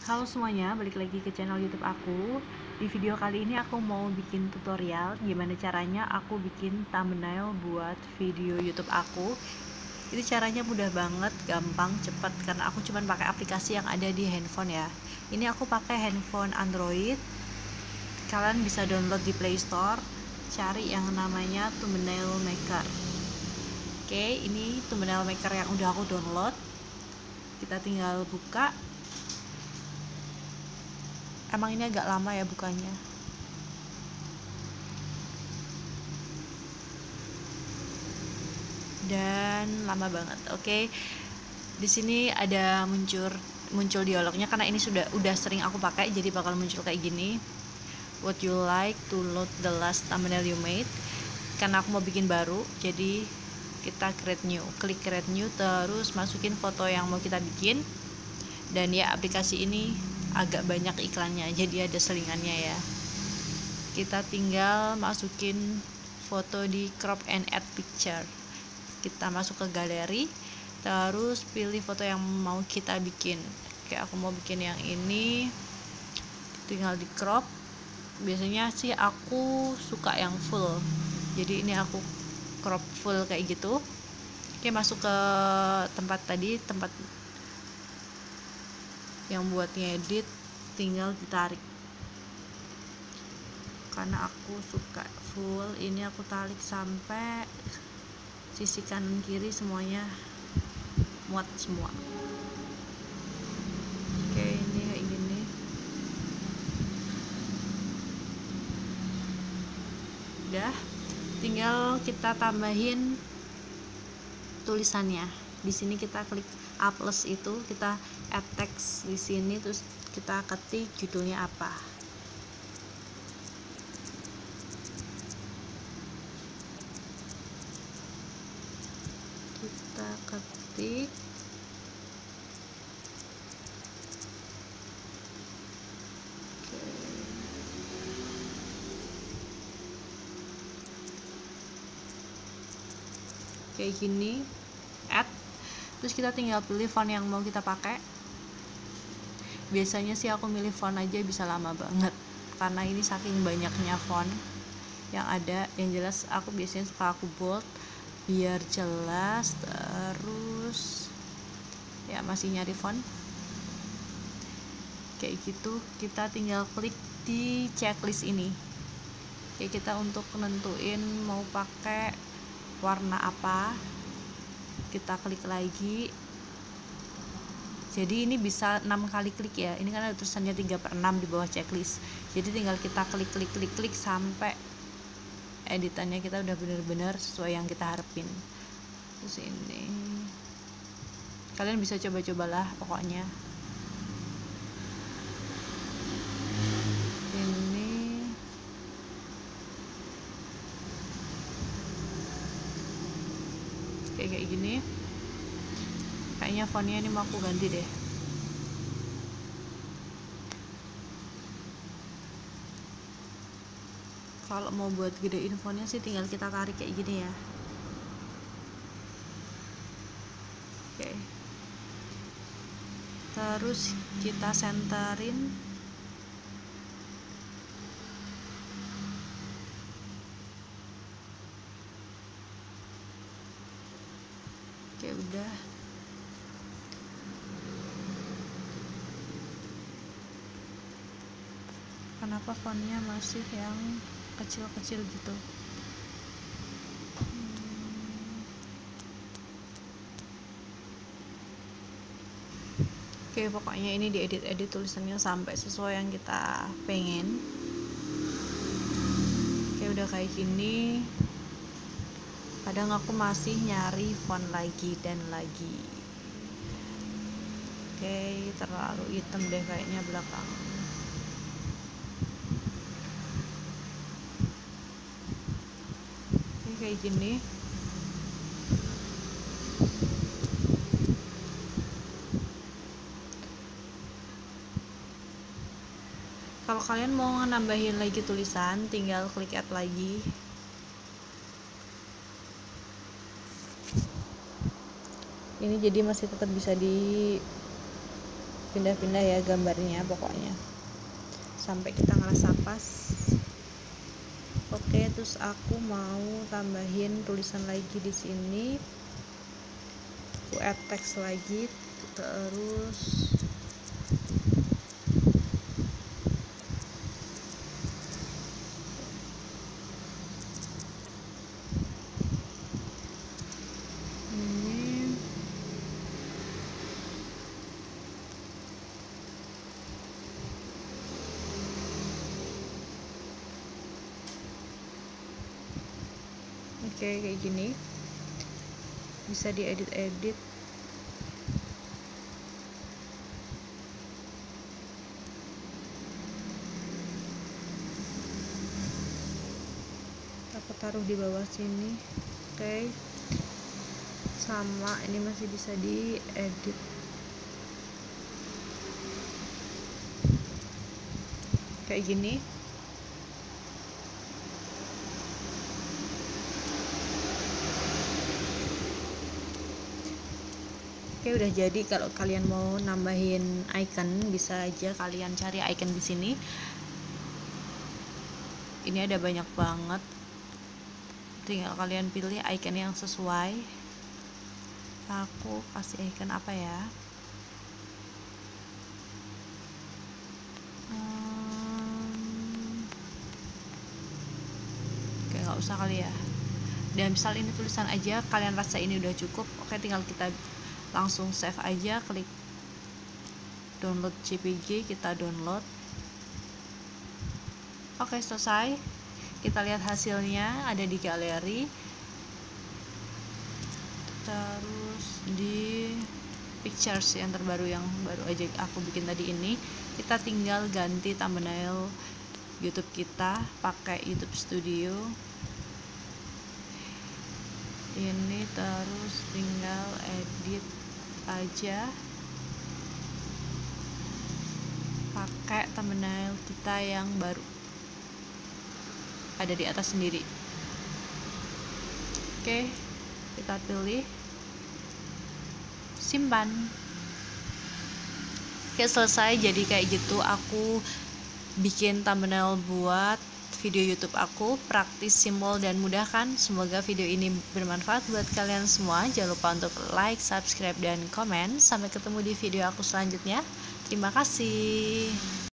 Halo semuanya, balik lagi ke channel YouTube aku. Di video kali ini aku mau bikin tutorial gimana caranya aku bikin thumbnail buat video YouTube aku. Itu caranya mudah banget, gampang, cepat karena aku cuma pakai aplikasi yang ada di handphone ya. Ini aku pakai handphone Android. Kalian bisa download di Play Store, cari yang namanya thumbnail maker. Oke, ini thumbnail maker yang udah aku download. Kita tinggal buka emang ini agak lama ya bukanya? Dan lama banget oke. Okay. di sini ada muncul muncul dialognya karena ini sudah udah sering aku pakai jadi bakal muncul kayak gini. Would you like to load the last thumbnail you made? Karena aku mau bikin baru jadi kita create new. Klik create new terus masukin foto yang mau kita bikin. Dan ya aplikasi ini agak banyak iklannya jadi ada selingannya ya. Kita tinggal masukin foto di crop and add picture. Kita masuk ke galeri terus pilih foto yang mau kita bikin. Kayak aku mau bikin yang ini tinggal di crop. Biasanya sih aku suka yang full. Jadi ini aku crop full kayak gitu. Oke masuk ke tempat tadi tempat yang buat ngedit tinggal ditarik. Karena aku suka full ini aku tarik sampai sisi kanan kiri semuanya muat semua. Oke ini kayak gini. Udah tinggal kita tambahin tulisannya. Di sini kita klik A plus itu kita add text di sini terus kita ketik judulnya apa. Kita ketik. Kayak gini add. Terus kita tinggal pilih font yang mau kita pakai biasanya sih aku milih font aja bisa lama banget. Karena ini saking banyaknya font yang ada. Yang jelas aku biasanya suka aku bold biar jelas terus ya masih nyari font. Kayak gitu. Kita tinggal klik di checklist ini. Kayak kita untuk nentuin mau pakai warna apa kita klik lagi jadi ini bisa 6 kali klik ya. Ini kan ada tulisannya 3 per 6 di bawah checklist. Jadi tinggal kita klik klik klik klik sampai editannya kita udah bener-bener sesuai yang kita harapin. Terus ini. Kalian bisa coba-cobalah pokoknya. Kayak kayak gini kayaknya fontnya ini mau aku ganti deh. Kalau mau buat gedein fontnya sih tinggal kita tarik kayak gini ya. Oke. Terus kita centerin oke udah kenapa fontnya masih yang kecil-kecil gitu? Hmm. oke pokoknya ini diedit-edit tulisannya sampai sesuai yang kita pengen. Oke udah kayak gini. Kadang aku masih nyari font lagi dan lagi. Oke terlalu hitam deh kayaknya belakang kayak gini. Kalau kalian mau nambahin lagi tulisan tinggal klik add lagi. Ini jadi masih tetap bisa di pindah-pindah ya gambarnya pokoknya. Sampai kita ngerasa pas terus aku mau tambahin tulisan lagi di sini. Aku add text lagi terus oke kayak gini bisa diedit-edit. Aku taruh di bawah sini oke. Sama ini masih bisa diedit. Kayak gini Oke udah jadi kalau kalian mau nambahin icon bisa aja kalian cari icon di sini. Ini ada banyak banget. Tinggal kalian pilih icon yang sesuai. Aku kasih icon apa ya? Oke nggak usah kali ya. Dan misal ini tulisan aja kalian rasa ini udah cukup. Oke tinggal kita langsung save aja klik download JPG kita download. Oke selesai. Kita lihat hasilnya ada di galeri. Terus di pictures yang terbaru yang baru aja aku bikin tadi ini kita tinggal ganti thumbnail YouTube kita pakai YouTube Studio. Ini terus tinggal edit aja. Pakai thumbnail kita yang baru. Ada di atas sendiri. Oke kita pilih. Simpan. Oke selesai. Jadi kayak gitu aku bikin thumbnail buat video YouTube aku praktis, simpel dan mudah kan? Semoga video ini bermanfaat buat kalian semua. Jangan lupa untuk like, subscribe dan komen. Sampai ketemu di video aku selanjutnya. Terima kasih.